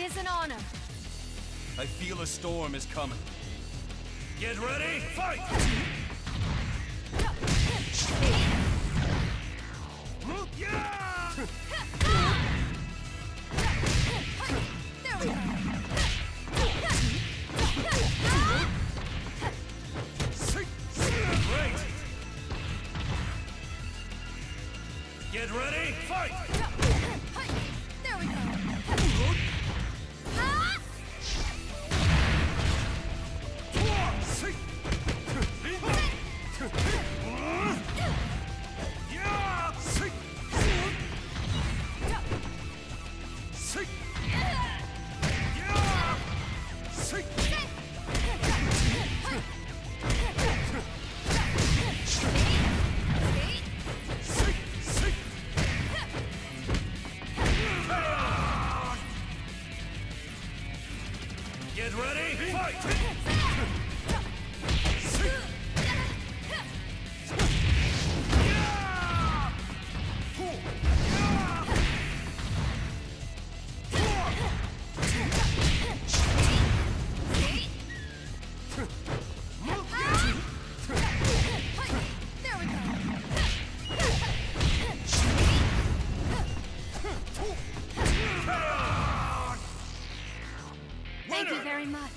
is an honor. I feel a storm is coming. Get ready, fight! Get ready, fight! Get ready, fight! very much.